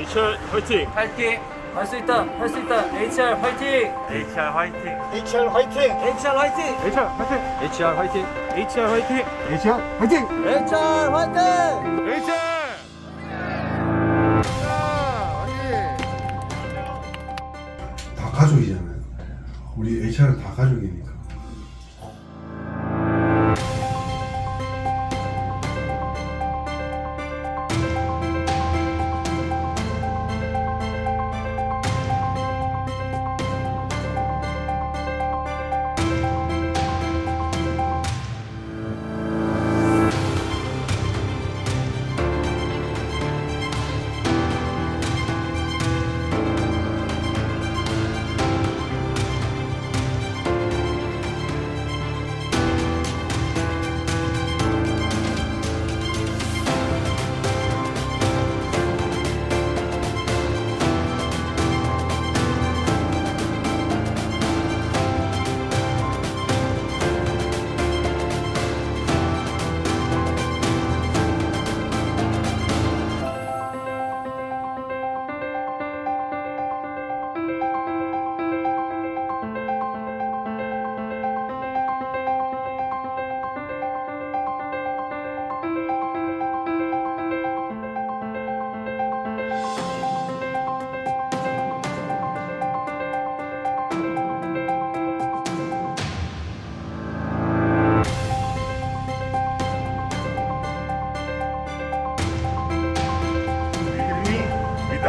HR 화이팅! 파이팅! 할 수 있다! 할 수 있다! HR 파이팅! HR 화이팅! HR 화이팅! HR 화이팅! HR 화이팅! HR 화이팅! HR 화이팅! HR 화이팅! HR 화이팅! HR! 다 가족이잖아요. 우리 HR은 다 가족이니까.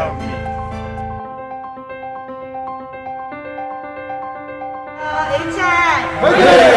without me. Uh, it's a...